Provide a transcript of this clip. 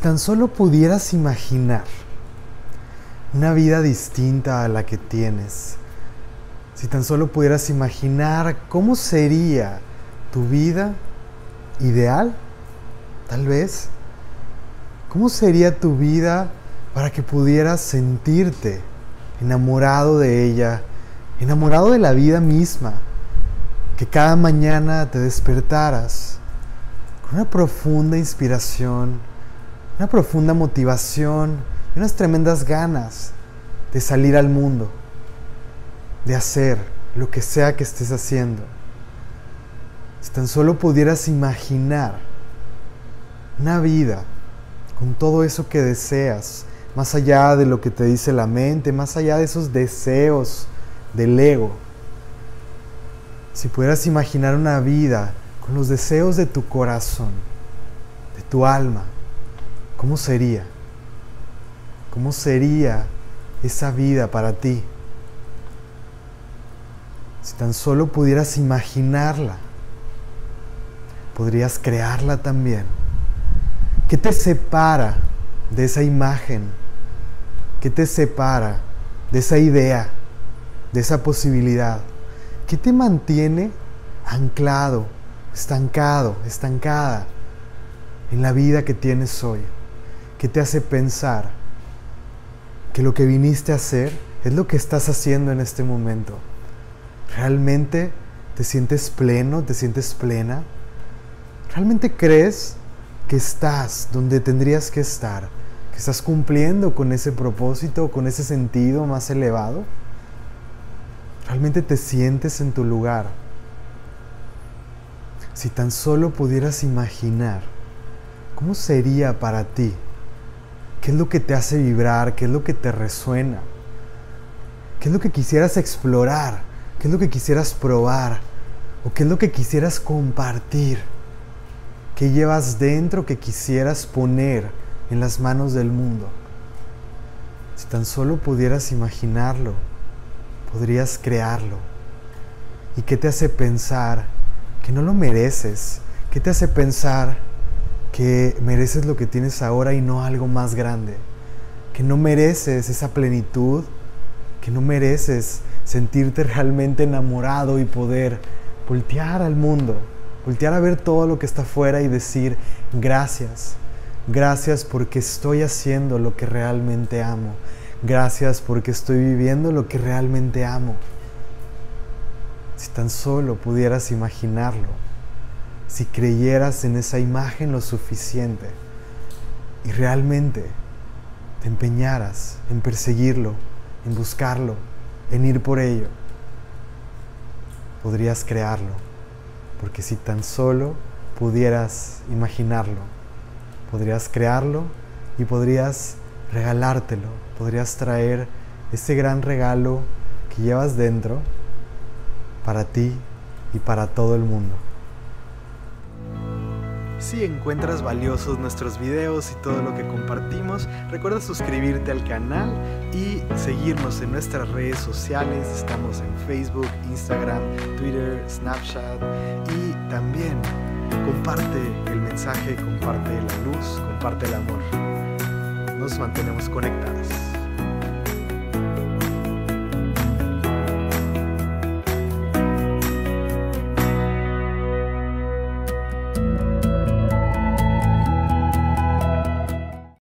tan solo pudieras imaginar una vida distinta a la que tienes, si tan solo pudieras imaginar cómo sería tu vida ideal, tal vez, cómo sería tu vida para que pudieras sentirte enamorado de ella, enamorado de la vida misma, que cada mañana te despertaras con una profunda inspiración, una profunda motivación y unas tremendas ganas de salir al mundo, de hacer lo que sea que estés haciendo. Si tan solo pudieras imaginar una vida con todo eso que deseas, más allá de lo que te dice la mente, más allá de esos deseos del ego. Si pudieras imaginar una vida con los deseos de tu corazón, de tu alma, ¿cómo sería? ¿Cómo sería esa vida para ti? Si tan solo pudieras imaginarla, podrías crearla también. ¿Qué te separa de esa imagen? ¿Qué te separa de esa idea, de esa posibilidad? ¿Qué te mantiene anclado, estancado, estancada en la vida que tienes hoy? ¿Qué te hace pensar que lo que viniste a hacer es lo que estás haciendo en este momento? ¿Realmente te sientes pleno, te sientes plena? ¿Realmente crees que estás donde tendrías que estar? ¿Que estás cumpliendo con ese propósito, con ese sentido más elevado? ¿Realmente te sientes en tu lugar? Si tan solo pudieras imaginar, ¿cómo sería para ti? ¿Qué es lo que te hace vibrar? ¿Qué es lo que te resuena? ¿Qué es lo que quisieras explorar? ¿Qué es lo que quisieras probar? ¿O qué es lo que quisieras compartir? ¿Qué llevas dentro que quisieras poner en las manos del mundo? Si tan solo pudieras imaginarlo, podrías crearlo. ¿Y qué te hace pensar que no lo mereces? ¿Qué te hace pensar que mereces lo que tienes ahora y no algo más grande? Que no mereces esa plenitud, que no mereces sentirte realmente enamorado y poder voltear al mundo, voltear a ver todo lo que está afuera y decir gracias, gracias porque estoy haciendo lo que realmente amo, Gracias porque estoy viviendo lo que realmente amo. Si tan solo pudieras imaginarlo, si creyeras en esa imagen lo suficiente y realmente te empeñaras en perseguirlo, en buscarlo, en ir por ello, podrías crearlo. Porque si tan solo pudieras imaginarlo, podrías crearlo y podrías regalártelo, podrías traer ese gran regalo que llevas dentro para ti y para todo el mundo. Si encuentras valiosos nuestros videos y todo lo que compartimos, recuerda suscribirte al canal y seguirnos en nuestras redes sociales. Estamos en Facebook, Instagram, Twitter, Snapchat y también comparte el mensaje, comparte la luz, comparte el amor nos mantenemos conectados.